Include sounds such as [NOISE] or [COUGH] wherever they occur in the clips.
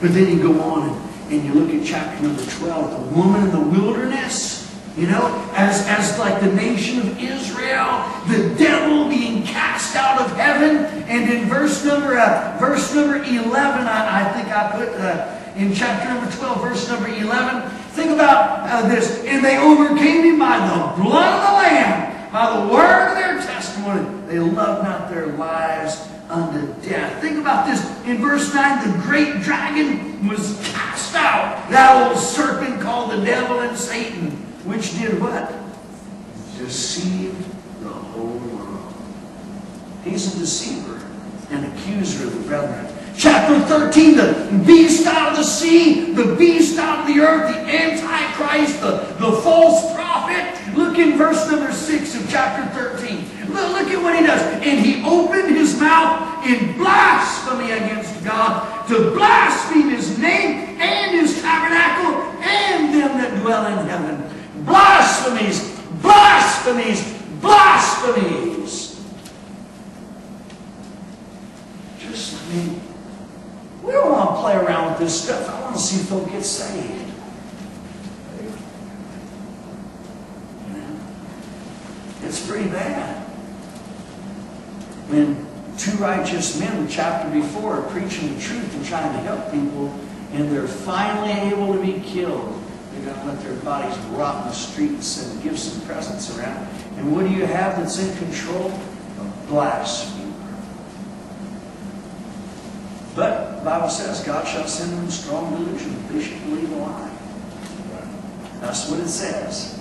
But then you go on and, and you look at chapter number 12, the woman in the wilderness. You know, as, as like the nation of Israel, the devil being cast out of heaven. And in verse number uh, verse number 11, I, I think I put uh, in chapter number 12, verse number 11, think about uh, this. And they overcame him by the blood of the Lamb, by the word of their testimony. They loved not their lives unto death. Think about this. In verse 9, the great dragon was cast out. That old serpent called the devil and Satan, which did what? Deceived the whole world. He's a deceiver, and accuser of the brethren. Chapter 13, the beast out of the sea, the beast out of the earth, the Antichrist, the, the false prophet. Look in verse number 6 of chapter 13. Look, at what he does. And he opened his mouth in blasphemy against God to blaspheme his name and his tabernacle and them that dwell in heaven. Blasphemies, blasphemies, blasphemies. Just, I mean, we don't want to play around with this stuff. I want to see folk get saved. It's pretty bad. When two righteous men, the chapter before, are preaching the truth and trying to help people, and they're finally able to be killed. They're going to let their bodies rot in the streets and give some presents around. And what do you have that's in control? A blasphemer. But the Bible says God shall send them strong delusion they should believe a lie. That's what it says.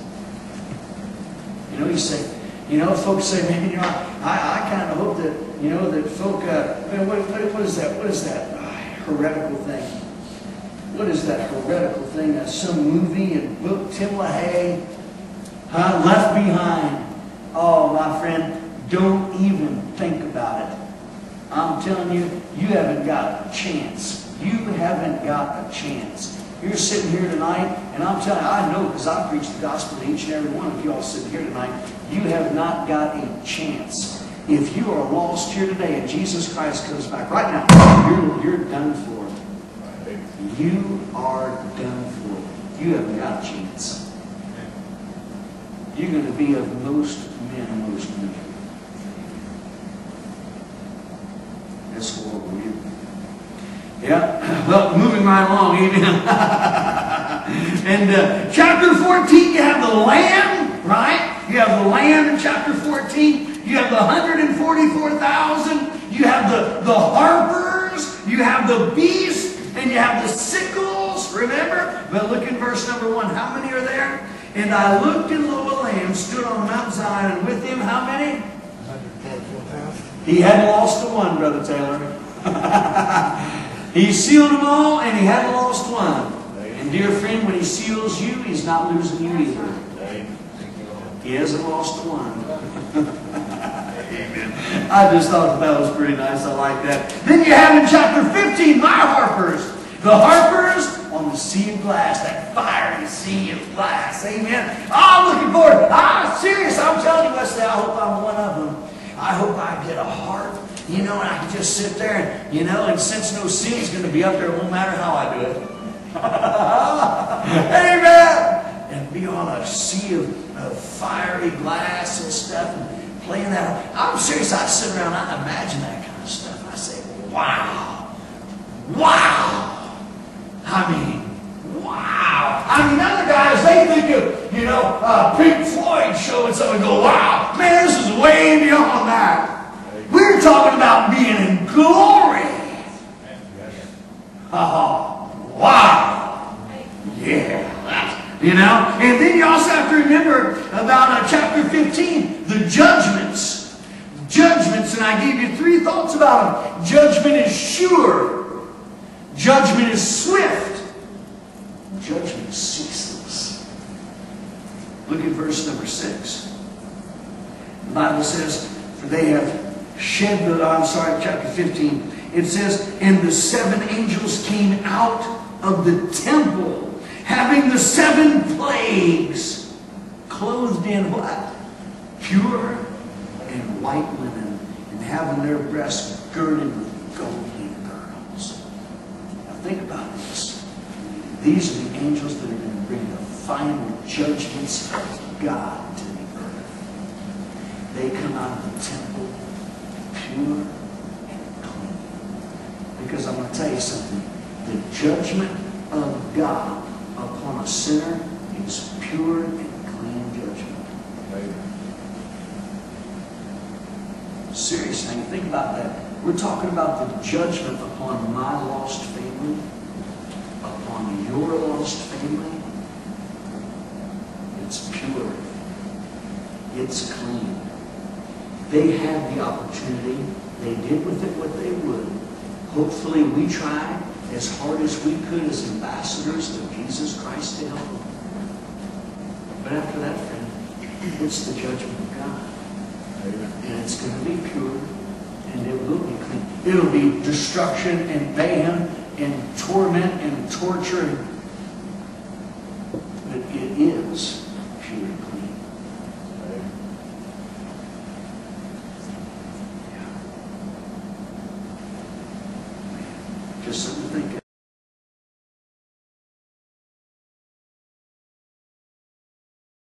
You know, you say, you know, folks say, [LAUGHS] man, you know, I, I kind of hope that, you know, that folk, uh, man, what, what, what is that? What is that uh, heretical thing? What is that heretical thing? That's some movie and book, Tim LaHaye, huh? Left Behind. Oh, my friend, don't even think about it. I'm telling you, you haven't got a chance. You haven't got a chance. You're sitting here tonight, and I'm telling you, I know because I preach the gospel to each and every one of you all sitting here tonight. You have not got a chance. If you are lost here today and Jesus Christ comes back right now, you're, you're done for. You are done for. You haven't got a chance. You're going to be of most men, most women. That's horrible. You. Yeah. [LAUGHS] Well, moving right along, amen. [LAUGHS] and uh, chapter 14, you have the lamb, right? You have the lamb in chapter 14. You have the 144,000. You have the, the harpers. You have the beast. And you have the sickles, remember? But look in verse number 1. How many are there? And I looked, and lo, a lamb stood on Mount Zion, and with him how many? 144,000. He hadn't lost the one, Brother Taylor. [LAUGHS] he sealed them all, and he hadn't lost one. And dear friend, when he seals you, he's not losing you either. He hasn't lost one. Amen. I just thought that was pretty nice. I like that. Then you have in chapter 15, my harpers. The harpers on the sea of glass, that fiery sea of glass. Amen. I'm looking forward. I'm ah, serious. I'm telling you, Wesley, I hope I'm one of them. I hope I get a harp, you know, and I can just sit there and, you know, and since no scene's going to be up there, it won't matter how I do it. [LAUGHS] Amen. And be on a sea of, of fiery glass and stuff and playing that. I'm serious. I sit around, I imagine that kind of stuff. I say, wow. Wow. I mean, wow. I mean, other guys, they think of, you know, uh, Pink Floyd something and go, wow, man, this is way beyond that. We're talking about being in glory. Oh, wow. Yeah. You know? And then you also have to remember about uh, chapter 15, the judgments. Judgments, and I gave you three thoughts about them. Judgment is sure. Judgment is swift. Judgment is ceaseless. Look at verse number 6. The Bible says, For they have shed the, I'm sorry, chapter 15. It says, And the seven angels came out of the temple, having the seven plagues, clothed in what? Pure and white linen, and having their breasts girded with golden girdles. Now think about this. These are the angels that are going to bring the final judgments of God to the earth. They come out of the temple pure clean. Because I'm going to tell you something. The judgment of God upon a sinner is pure and clean judgment. Seriously, think about that. We're talking about the judgment upon my lost family, upon your lost family. It's pure. It's clean. They had the opportunity. They did with it what they would. Hopefully, we tried as hard as we could as ambassadors of Jesus Christ to help them. But after that, friend, it's the judgment of God. And it's going to be pure, and it will be clean. It'll be destruction and mayhem and torment and torture, and, but it is pure and clean. Just something to think of.